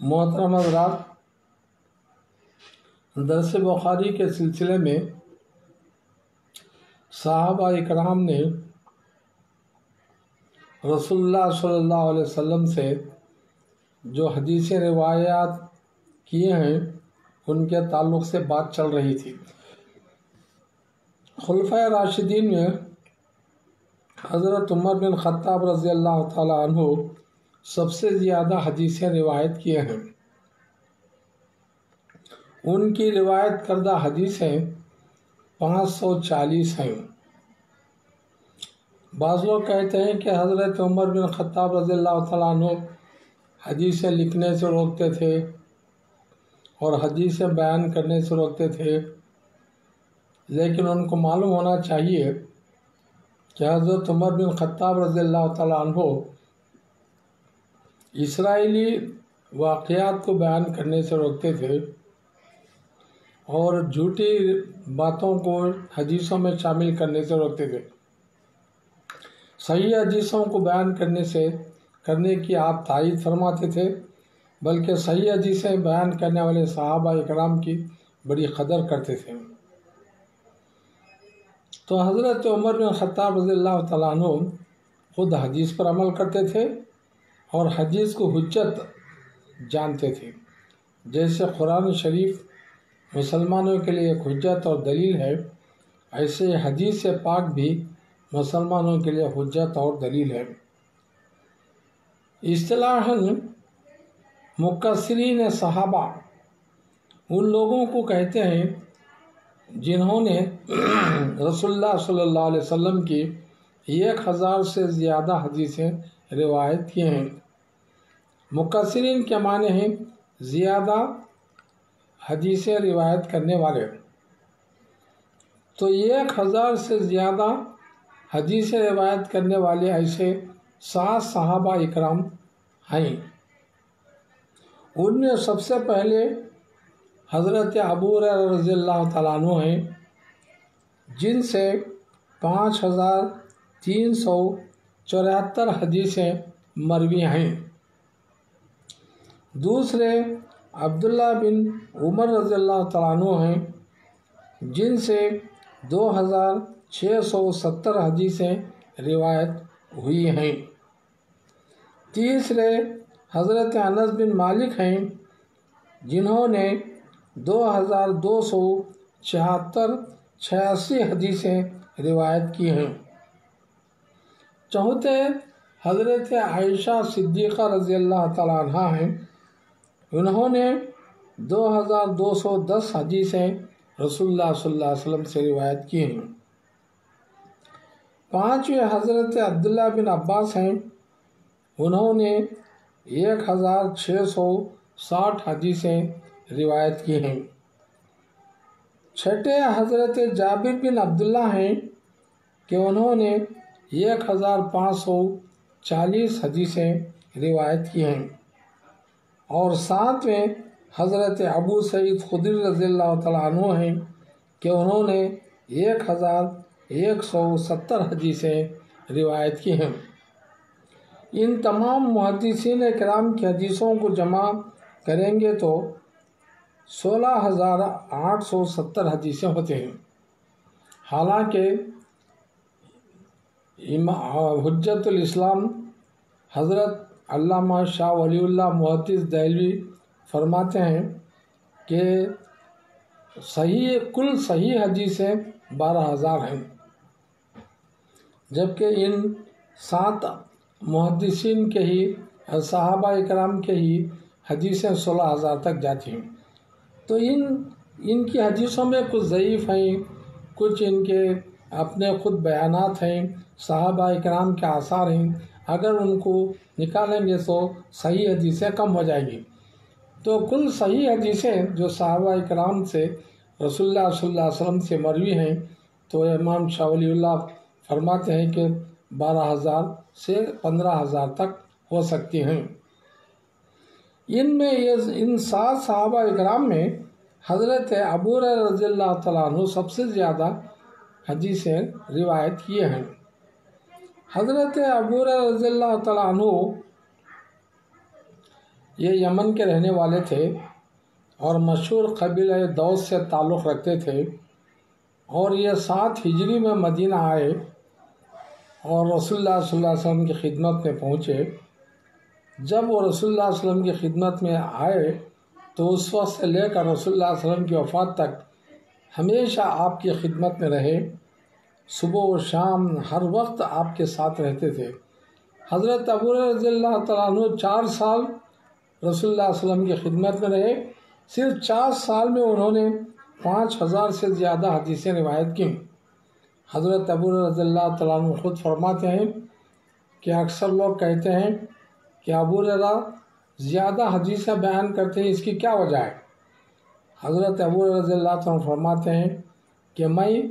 मोहतरम हजरात दरस बुखारी के सिलसिले में साहबा इकराम ने रसुल्ला सल्ला वसल्लम से जो हदीस रिवायात किए हैं, उनके ताल्लुक़ से बात चल रही थी। खुलफ़ राशिदीन में हज़रत उमर बिन ख़त्ताब रज़ी अल्लाह तु सबसे ज़्यादा हदीसें रिवायत किए हैं। उनकी रिवायत करदा हदीसें पाँच सौ चालीस हैं। बाज़ लोग कहते हैं कि हज़रत उमर बिन ख़त्ताब रज़ी अल्लाह हदीसें लिखने से रोकते थे और हदीसें बयान करने से रोकते थे। लेकिन उनको मालूम होना चाहिए कि हज़रत उमर बिन ख़त्ताब रज़ी अल्लाह इसराइली वाक़ात को बयान करने से रोकते थे और झूठी बातों को हदीसों में शामिल करने से रोकते थे। सही हदीसों को बयान करने से, करने की आप तायद फरमाते थे, बल्कि सही हदीसें बयान करने वाले साहबा इकराम की बड़ी कदर करते थे। तो हज़रत उमर बिन ख़त्ताब रज़ी तु ख़ुद हदीस पर अमल करते थे और हदीस को हजत जानते थे। जैसे कुरान शरीफ मुसलमानों के लिए एक हजत और दलील है, ऐसे हदीस पाक भी मुसलमानों के लिए हजत और दलील है। असलाहन मुकसरीन सहाबा उन लोगों को कहते हैं जिन्होंने रसोल्ला अलैहि वसल्लम की एक हज़ार से ज़्यादा हदीसें रिवायत किए हैं। मुकसरीन के माने हैं ज़्यादा हदीसें रिवायत करने वाले। तो एक हज़ार से ज़्यादा हदीसें रिवायत करने वाले ऐसे सात सहाबा इकराम हैं। उनमें सबसे पहले हज़रत अबू रज़ी तु हैं, जिनसे पाँच हज़ार तीन सौ चौहत्तर हदीसें मरवी हैं। दूसरे अब्दुल्ला बिन उमर रज़ी तु हैं, जिनसे दो हज़ार छः सौ सत्तर हदीसें रिवायत हुई हैं। तीसरे, हज़रत अनस बिन मालिक हैं, जिन्होंने दो हज़ार दो सौ छिहत्तर छियासी हदीसें रिवायत की हैं। चौथे, हज़रत आयशा सिद्दीक़ा रज़ी अल्लाह तहा हैं, उन्होंने दो हज़ार दो सौ दस हदीसें रसुल्ला वसल्लम से रिवायत की हैं। पाँचवें हज़रत अब्दुल्ला बिन अब्बास हैं। उन्होंने एक हज़ार छः सौ साठ हदीसें रिवायत की हैं। छठे हज़रत जाबिर बिन अब्दुल्ला हैं कि उन्होंने एक हज़ार पाँच सौ चालीस हदीसें रिवायत की हैं। और सातवें हज़रत अबू सईद खुदर रज़ी तु हैं कि उन्होंने एक हज़ार एक सौ सत्तर हदीसें रिवायत की हैं। इन तमाम मुहदसिन कराम की हदीसों को जमा करेंगे तो सोलह हज़ार आठ सौ सत्तर हदीसें होते हैं। हालाँकि इस्लाम हज़रत अल्लामा शाह वलील्ला मुहदस दहलवी फरमाते हैं कि सही कुल सही हदीसें बारह हज़ार हैं। जबकि इन सात मुहदसिन के ही सहाबा इकराम के ही हदीसें सोलह हज़ार तक जाती हैं। तो इन, इनकी हदीसों में कुछ ज़यीफ़ हैं, कुछ इनके अपने ख़ुद बयानात हैं, सहाबा इकराम के आसार हैं। अगर उनको निकालेंगे तो सही हदीसें कम हो जाएगी। तो कुल सही हदीसें जो सहाबा इकराम से रसोल्ला सल्लल्लाहु से मरवी हैं तो इमाम शाह फरमाते हैं कि बारह हज़ार से पंद्रह हज़ार तक हो सकती हैं। इनमें ये, इन सात सहाबा इकराम में हज़रत अबूर रज़ील्ला तु सबसे ज़्यादा हदीसें रिवायत किए हैं। हज़रत अबूर रज़ील्ला तु ये यमन के रहने वाले थे और मशहूर कबील दौस से ताल्लुक़ रखते थे और ये सात हिजरी में मदीना आए और रसोल्ला वसल्लम की खिदमत में पहुँचे। जब वो रसोल्ला वसल्लम की खिदमत में आए तो उस वक्त से लेकर रसुल्ला वसल्लम की वफ़ात तक हमेशा आपकी खिदमत में रहे। सुबह और शाम हर वक्त आपके साथ रहते थे। हज़रत अबू रज़ी तु चार साल रसुल्ला वसल्लम की खिदमत में रहे। सिर्फ़ चार साल में उन्होंने पाँच हज़ार से ज़्यादा हदीसें रिवायत की। हज़रत अबू रज़ल्ला तु ख़ुद फरमाते हैं कि अक्सर लोग कहते हैं कि अबू रज़ा ज़्यादा हदीसें बयान करते हैं, इसकी क्या वजह है? हज़रत अबू रज़ल्ला फरमाते हैं कि मैं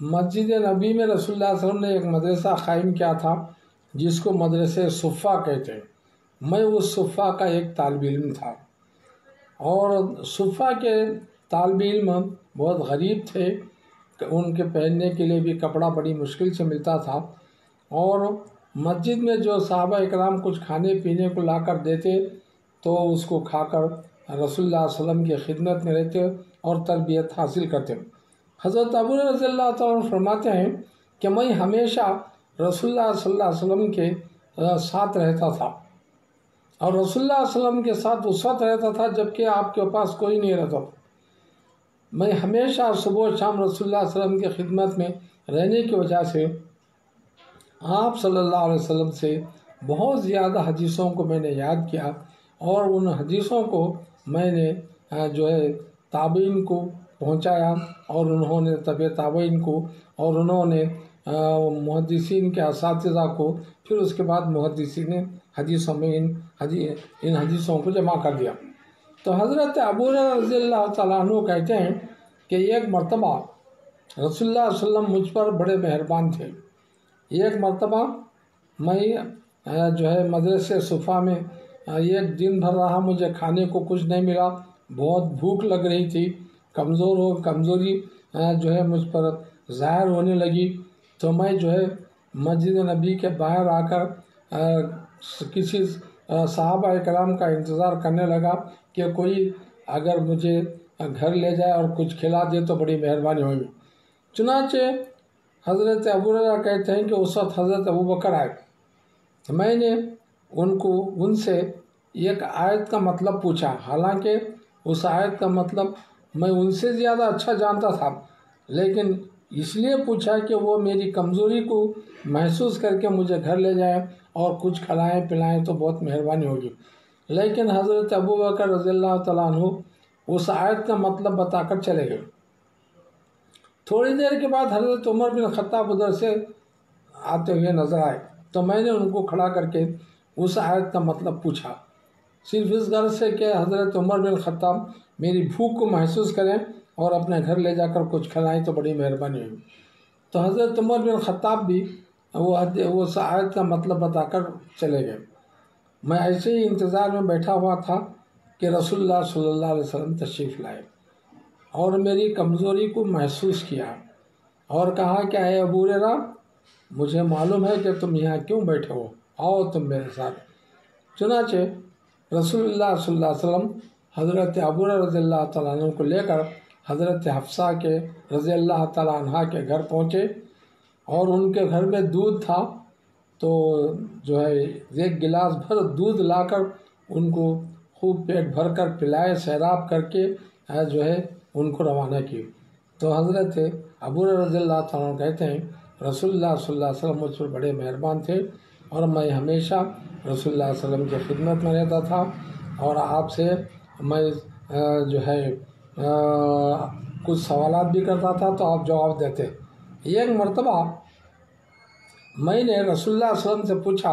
मस्जिद नबी में रसोल्ला वसल्लम ने एक मदरसा कायम किया था, जिसको मदरसे सुफ़ा कहते हैं। मैं उस सुफ़ा का एक तालब इल्म था। और सुफ़ा के तालब इल्म बहुत गरीब थे उनके पहनने के लिए भी कपड़ा बड़ी मुश्किल से मिलता था। और मस्जिद में जो साहबा इकराम कुछ खाने पीने को ला कर देते तो उसको खाकर रसुल्ला वसल्लम की खिदमत में रहते और तरबियत हासिल करते। हज़रत अबू रज़ल्ला फरमाते हैं कि मैं हमेशा रसुल्ला वसल्लम के साथ रहता था। और रसुल्ला वसल्लम के साथ उस वक्त रहता था जबकि आपके पास कोई नहीं रहता मैं हमेशा सुबह शाम रसुल्ला वसल्लम की खिदमत में रहने की वजह से आप सल्लल्लाहु अलैहि वसल्लम से बहुत ज़्यादा हदीसों को मैंने याद किया और उन हदीसों को मैंने जो है, ताबीन को पहुँचाया और उन्होंने, तब ताबीन को और उन्होंने मुहदसिन के इस को, फिर उसके बाद मुहदसिन हदीसों में इन हदी, इन हदीसों को जमा कर दिया। तो हज़रत अबू रज़ी तु कहते हैं कि एक मरतबा रसोल्ला वसल्लम मुझ पर बड़े मेहरबान थे। एक मरतबा मैं जो है मदरसे सुफ़ा में एक दिन भर रहा, मुझे खाने को कुछ नहीं मिला, बहुत भूख लग रही थी, कमज़ोर हो, कमज़ोरी जो है मुझ पर ज़ाहिर होने लगी। तो मैं, जो है मस्जिद नबी के बाहर आकर किसी साहबा कराम का इंतज़ार करने लगा कि कोई अगर मुझे घर ले जाए और कुछ खिला दे तो बड़ी मेहरबानी होगी। चुनाचे हज़रत अबू रजा कहते हैं कि उस वक्त हज़रत अबू बकर आए। मैंने उनको, उनसे एक आयत का मतलब पूछा। हालाँकि उस आयत का मतलब मैं उनसे ज़्यादा अच्छा जानता था, लेकिन इसलिए पूछा कि वो मेरी कमज़ोरी को महसूस करके मुझे घर ले जाए और कुछ खिलाएँ, पिलाएँ तो बहुत मेहरबानी होगी। लेकिन हज़रत अबू बकर रज़ी तु उस आयत का मतलब बताकर चले गए। थोड़ी देर के बाद हज़रत उमर बिन ख़त्ताब उधर से आते हुए नज़र आए तो मैंने उनको खड़ा करके उस आयत का मतलब पूछा। सिर्फ़ इस गर्ज से कि हज़रत उमर बिन ख़त्ताब मेरी भूख को महसूस करें और अपने घर ले जाकर कुछ खिलाएँ तो बड़ी मेहरबानी होगी तो हज़रत उमर बिन ख़त्ताब भी वो वो आयत का मतलब बताकर चले गए। मैं ऐसे ही इंतज़ार में बैठा हुआ था कि रसुल्ला अलैहि वसल्लम तशरीफ़ लाए और मेरी कमज़ोरी को महसूस किया और कहा क्या है अबू मुझे मालूम है कि तुम यहाँ क्यों बैठे हो? आओ तुम मेरे साथ। चुनाचे रसोल्ला अलैहि हज़रत अबू रज़ी तु को लेकर हज़रत हफ्सा के रज़ी अल्लाह तह के घर पहुँचे और उनके घर में दूध था तो जो है एक गिलास भर दूध लाकर उनको खूब पेट भर कर पिलाए, सैराब करके जो है उनको रवाना किए। तो हज़रत अबू रज़ील्ला कहते हैं रसोल्ला वसल्लम मुझ पर बड़े मेहरबान थे और मैं हमेशा रसोल्ला वसल्लम की खिदमत में रहता था और आपसे मैं जो है कुछ सवाल भी करता था तो आप जवाब देते। एक मरतबा। मैंने रसोल्ला वसल्लम से पूछा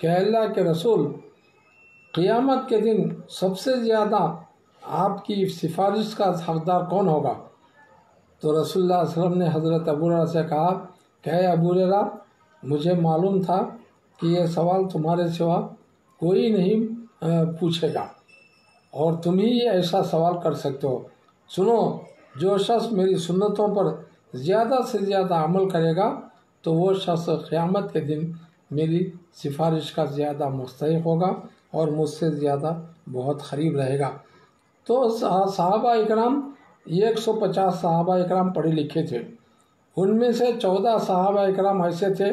कि अल्लाह के रसूल, क़ियामत के दिन सबसे ज़्यादा आपकी सिफारिश का हकदार कौन होगा? तो रसुल्ला वसलम ने हज़रत अबूरा से कहा कहे अबूरा मुझे मालूम था कि यह सवाल तुम्हारे सिवा कोई नहीं पूछेगा। और तुम ही ऐसा सवाल कर सकते हो। सुनो, जो शख्स मेरी सुन्नतों पर ज़्यादा से ज़्यादा अमल करेगा तो वो शख्स क़यामत के दिन मेरी सिफारिश का ज़्यादा मुस्तक होगा और मुझसे ज़्यादा बहुत करीब रहेगा। तो साहबा इकराम, एक सौ पचास साहबा इकराम पढ़े लिखे थे। उनमें से चौदह साहबा इकराम ऐसे थे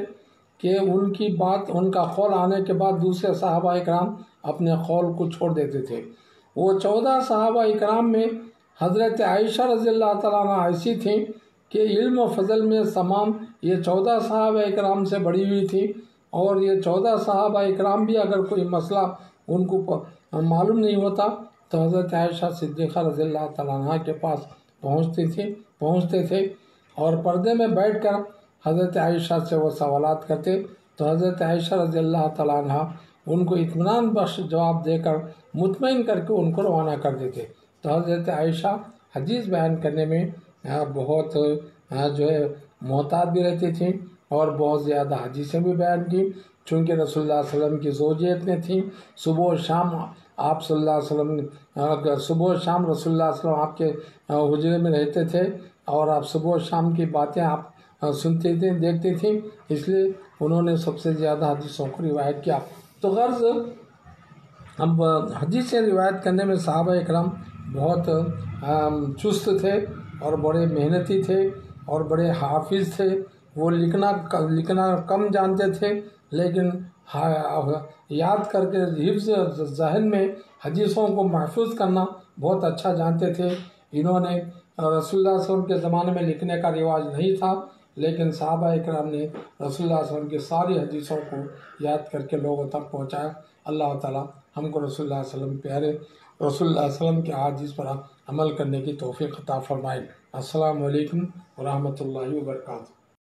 कि उनकी बात, उनका कौल आने के बाद दूसरे साहबा इकराम अपने कौल को छोड़ देते थे। वो चौदह साहबा इकराम में हज़रत आयशा रज़ी तला थी कि इल्म फजल में तमाम ये चौदह साहब इकराम से बड़ी हुई थी और ये चौदह साहब इकराम भी अगर कोई मसला उनको मालूम नहीं होता तो हज़रत आयशा सिद्दीक़ा रज़ी तला के पास पहुँचती थी, पहुँचते थे और पर्दे में बैठ कर हज़रत आयशा से वो सवालत करते। तो हज़रत आयशा रज़ी तला उनको इतमान बख्श जवाब देकर मुतमिन करके उनको रवाना कर देते। तो हज़रत आयशा हदीस बयान करने में बहुत जो है मोहतात भी रहती थी और बहुत ज़्यादा हदीसें भी बयान की। चूँकि रसोल्ला वसम की जोजियत में थी, सुबह शाम आप वसल्लम सुबह शाम रसोल्ला वसम आपके हजरे में रहते थे और आप सुबह शाम की बातें आप सुनते थे, देखते थी। इसलिए उन्होंने सबसे ज़्यादा हदीसों को रिवायत किया। तो गर्ज अब हदीस से रिवायत करने में साहब इकरम बहुत चुस्त थे और बड़े मेहनती थे और बड़े हाफिज थे। वो लिखना लिखना कम जानते थे, लेकिन याद करके हिफ्स जहन में हदीसों को महफूज करना बहुत अच्छा जानते थे। इन्होंने रसुल्ला के ज़माने में लिखने का रिवाज नहीं था। लेकिन साहबा इक्राम ने रसोल्ला वसम की सारी हदीसों को याद करके लोगों तक पहुँचाया। अल्लाह ताली हमको रसोल्ला वसम प्यारे रसोल्ला वसम के हदीस पर अमल करने की तोहफ़ी अता फ़रमाए। असल वरहमल व रहमतुल्लाहि व बरकातहू